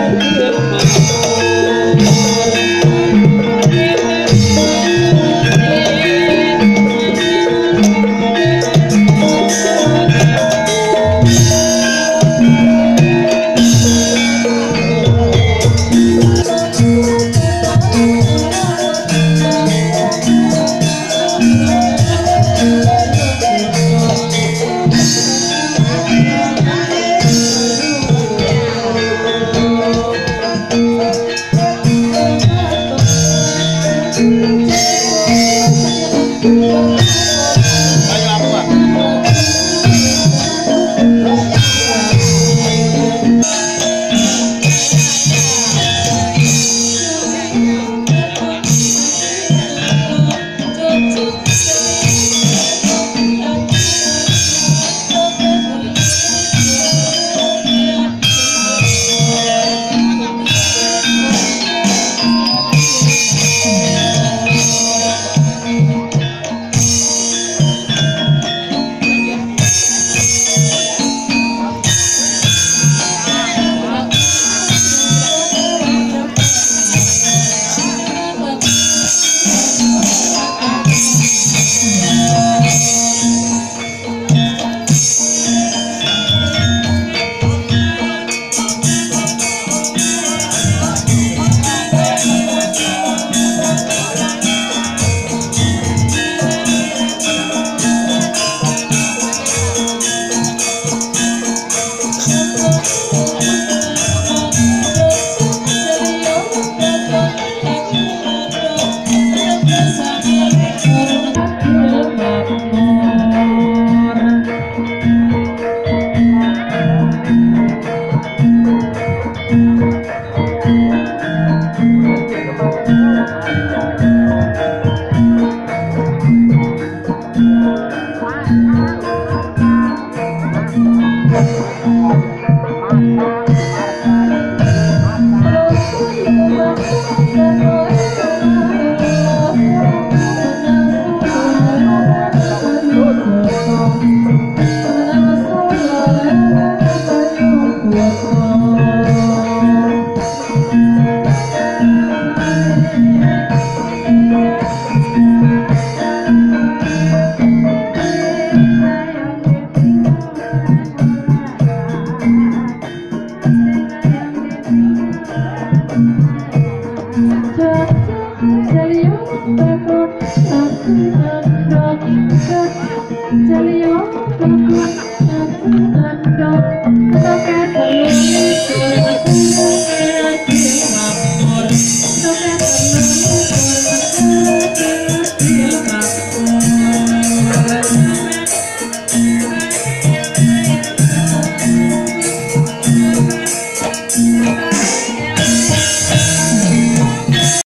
Yeah. Tell you